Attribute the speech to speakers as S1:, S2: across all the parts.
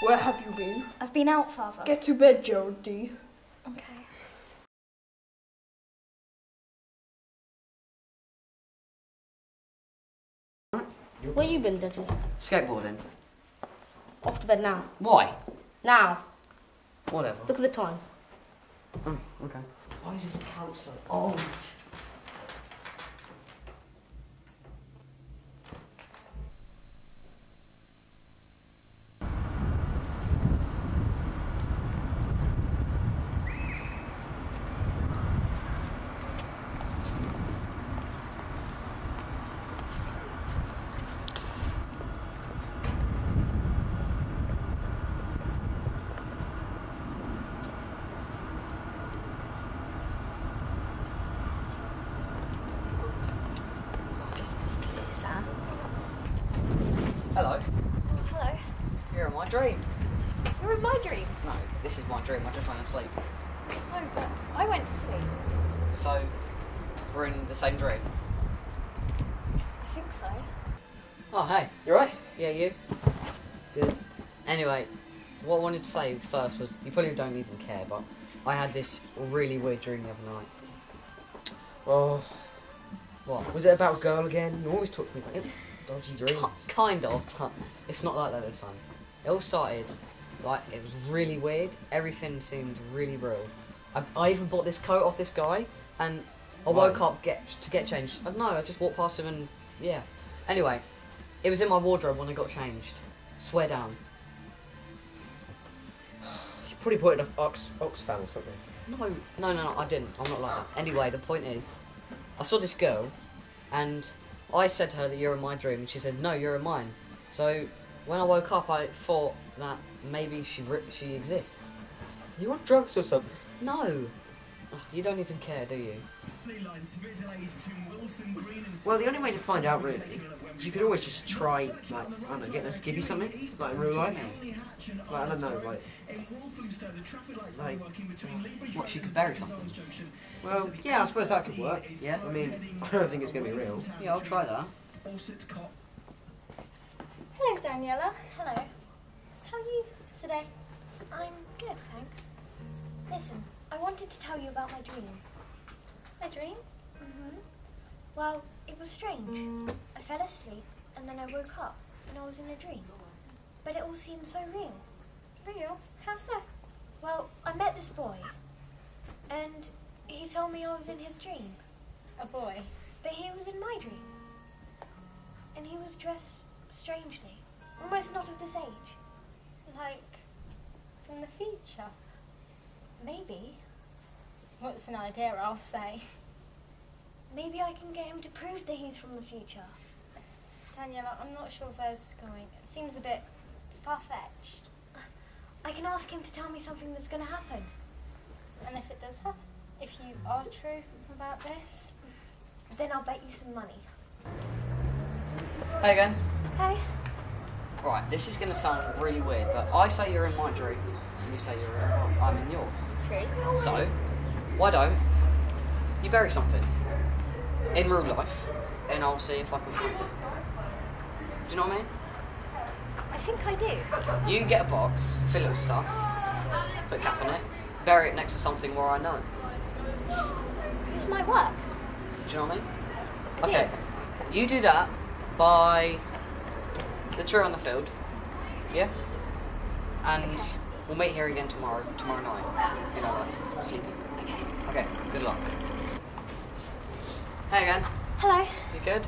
S1: Where have you been?
S2: I've been out, Father.
S1: Get to bed, Geraldine.
S2: Okay.
S3: Where you been, Dudley?
S4: Skateboarding.
S3: Off to bed now.
S4: Why?
S3: Now.
S4: Whatever.
S3: Look at the time.
S4: Oh, okay. Why is this couch so old?
S3: What is this place, huh?
S4: Hello.
S2: Hello.
S4: You're in my dream.
S2: You're in my dream.
S4: No, this is my dream. I just went to sleep.
S2: No, but I went to sleep.
S4: So, we're in the same dream.
S2: I think so.
S4: Oh, hey. You right? Yeah, you? Good. Anyway, what I wanted to say first was, you probably don't even care, but I had this really weird dream the other night.
S5: Oh,
S4: What?
S5: was it about a girl again? You always talk to me about dodgy dreams.
S4: Ki- Kind of, but it's not like that this time. It all started, like, it was really weird. Everything seemed really real. I, I even bought this coat off this guy, and I
S5: Why?
S4: woke up get to get changed. I don't know, I just walked past him and, yeah. Anyway, it was in my wardrobe when I got changed. Swear down.
S5: You probably put it in Ox Oxfam or something.
S4: No, no, no, no, I didn't. I'm not like that. Anyway, the point is, I saw this girl, and I said to her that you're in my dream, and she said, no, you're in mine. So, when I woke up, I thought that maybe she re- she exists.
S5: You on drugs or something?
S4: No. Ugh, you don't even care, do you?
S5: Well, the only way to find out really is you could always just try, like, I don't know, getting us to give you something, like in real life. Like, I don't know, like, like,
S4: What, she could bury something?
S5: well, yeah, I suppose that could work.
S4: Yeah?
S5: I mean, I don't think it's gonna be real.
S4: Yeah, I'll try that.
S2: Daniela. Hello. How are you today? I'm good, thanks. Listen, I wanted to tell you about my dream. My dream? Mm-hmm. Well, it was strange. I fell asleep and then I woke up and I was in a dream. But it all seemed so real. Real? How's that? Well, I met this boy and he told me I was in his dream.
S6: A boy.
S2: But he was in my dream. And he was dressed strangely, almost not of this age.
S6: Like from the future.
S2: Maybe.
S6: What's an idea, I'll say.
S2: Maybe I can get him to prove that he's from the future.
S6: Daniela, I'm not sure where this is going. It seems a bit far fetched.
S2: I can ask him to tell me something that's going to happen.
S6: And if it does happen, if you are true about this,
S2: Then I'll bet you some money.
S4: Hey again.
S2: Okay?
S4: Right, this is going to sound really weird, but I say you're in my dream, and you say you're in, I'm in yours.
S6: true.
S4: So, why don't you bury something in real life, and I'll see if I can find it. Do you know what I mean?
S2: I think I do.
S4: You get a box, fill it with stuff, put a cap in it, bury it next to something where I know.
S2: This might work.
S4: Do you know what I mean?
S2: I do.
S4: Okay, you do that by the tour on the field, yeah? And we'll meet here again tomorrow, tomorrow night. You know, like, sleepy.
S2: Okay.
S4: Okay, good luck. Hey again,
S2: Hello.
S4: you good?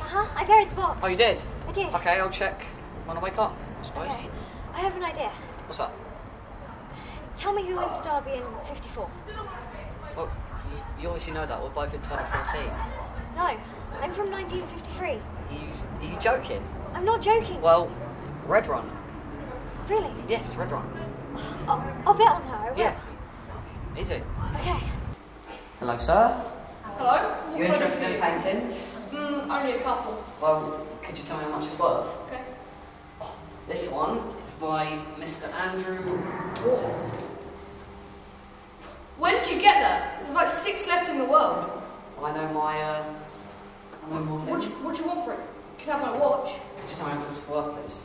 S2: Uh-huh. I buried the box.
S4: Oh, you did?
S2: I did.
S4: Okay, I'll check when I wake up, I suppose.
S2: Okay. I have an idea.
S4: What's that?
S2: Tell me who went to Derby in 54.
S4: Well, you, you obviously know that. We're both in Tunnel 14.
S2: No, I'm from 1953.
S4: Are you, are you joking?
S2: I'm not joking.
S4: Well, Red Run.
S2: Really?
S4: Yes, Red Run.
S2: I'll, I'll bet on her. I will.
S4: Yeah. Easy.
S2: Okay.
S4: Hello, sir.
S7: Hello?
S4: You interested in paintings?
S7: Mm, only a couple.
S4: Well, could you tell me how much it's worth?
S7: Okay.
S4: This one is by Mr. Andrew Warhol.
S7: Where did you get that? There's like six left in the world.
S4: I know my, uh, I know more
S7: What do
S4: things.
S7: you, what do you want for it? You can have my watch.
S4: Could you tell me how much it's worth, please?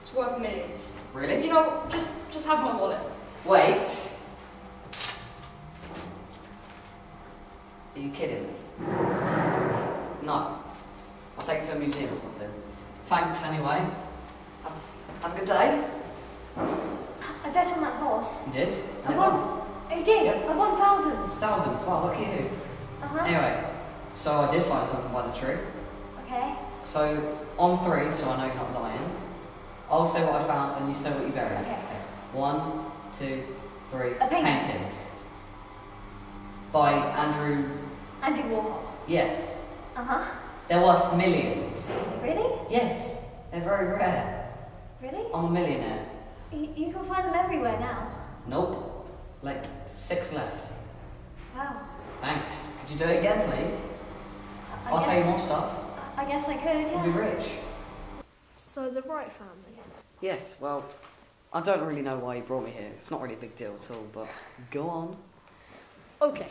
S7: It's It's worth millions.
S4: Really?
S7: You know, just just have my wallet.
S4: Wait. Are you kidding me? No. I'll take it to a museum or something. Thanks anyway. Have, have a good day.
S2: I bet on that horse.
S4: You did?
S2: I
S4: And it
S2: won. I did.
S4: Yep.
S2: I won thousands.
S4: Thousands. Wow, look at you.
S2: Uh-huh.
S4: Anyway, so I did find something by the tree.
S2: Okay.
S4: So on three, so I know you're not lying. I'll say what I found and you say what you buried.
S2: Okay.
S4: One, two, three.
S2: A painting.
S4: By Andrew.
S2: Andy Warhol.
S4: Yes.
S2: Uh-huh.
S4: They're worth millions.
S2: Really?
S4: Yes. They're very rare.
S2: Really?
S4: I'm a millionaire.
S2: You can find them everywhere now.
S4: Nope. Like six left.
S2: Wow.
S4: Thanks. Could you do it again, please?
S2: I
S4: I'll
S2: guess,
S4: tell you more stuff.
S2: I guess I could,
S4: You'll be rich.
S1: So the Wright family.
S4: Yes, well, I don't really know why you brought me here. It's not really a big deal at all, but go on.
S3: Okay.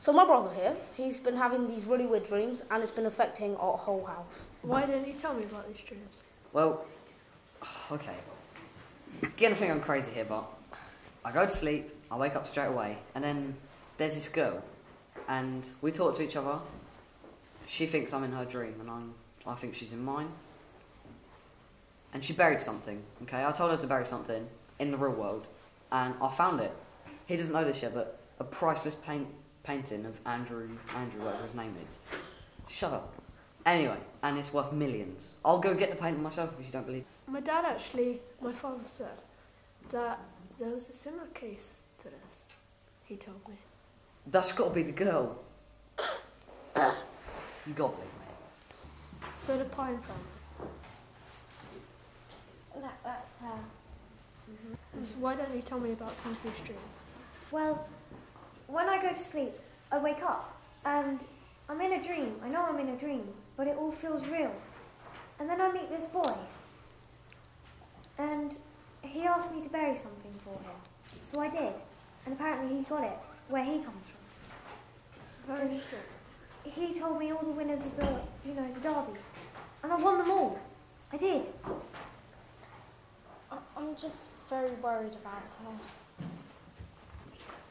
S3: So my brother here, he's been having these really weird dreams and it's been affecting our whole house.
S1: Why didn't you tell me about these dreams?
S4: Well, okay. Again, I think I'm crazy here, but I go to sleep, I wake up straight away, and then there's this girl, and we talk to each other. She thinks I'm in her dream, and I'm, I think she's in mine. And she buried something, okay? I told her to bury something in the real world, and I found it. He doesn't know this yet, but a priceless paint, painting of Andrew, Andrew, whatever his name is. Shut up. Anyway, and it's worth millions. I'll go get the painting myself if you don't believe.
S1: My dad actually, my father said that there was a similar case to this. He told me.
S4: That's got to be the girl. you got to believe me.
S1: So the Pine family.
S2: That, that's her. Mm-hmm.
S1: So why don't you tell me about some of these dreams?
S2: Well, when I go to sleep, I wake up and I'm in a dream. I know I'm in a dream, but it all feels real. And then I meet this boy. And he asked me to bury something for him. So I did. And apparently he got it where he comes from.
S1: Very strange.
S2: he told me all the winners of the, you know, the derbies. And I won them all. I did.
S6: I'm just very worried about her.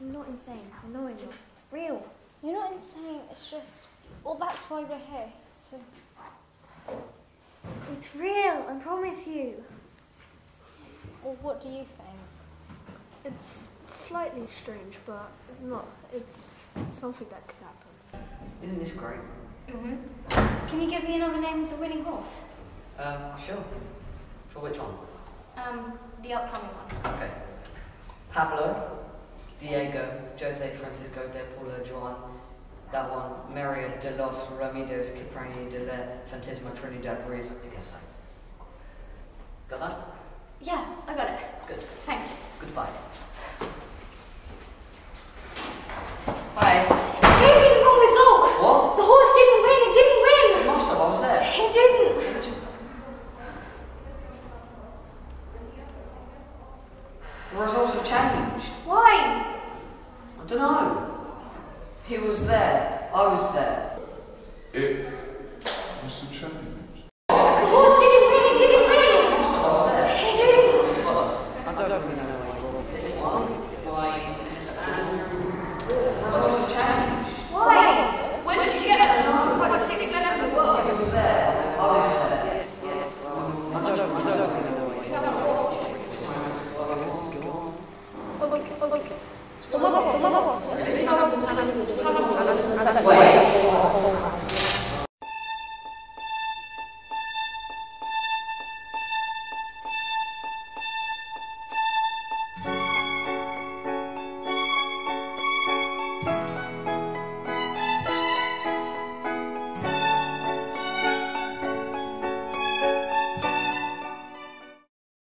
S2: I'm not insane. I know I'm not. It's real.
S6: You're not insane, it's just, well, that's why we're here. So,
S2: It's real. I promise you.
S6: well, what do you think?
S1: It's slightly strange, but not. It's something that could happen.
S4: Isn't this great?
S2: Mm-hmm. Can you give me another name of the winning horse?
S4: Uh, sure. For which one?
S2: Um, the upcoming one.
S4: Okay. Pablo, Diego, Jose Francisco de Paula Juan, that one, Maria de los Remedios Caprani de la Santisima Trinidad Ruiz. You guess that. Got that?
S2: Yeah, I got it.
S4: Good.
S2: Thanks.
S4: Goodbye. Bye.
S2: Gave me the wrong result.
S4: What?
S2: The horse didn't win. It didn't
S4: You
S2: win.
S4: must have, I was there.
S2: It didn't.
S4: The results have changed.
S2: Why?
S4: I don't know. He was there. I was there.
S8: It must have changed.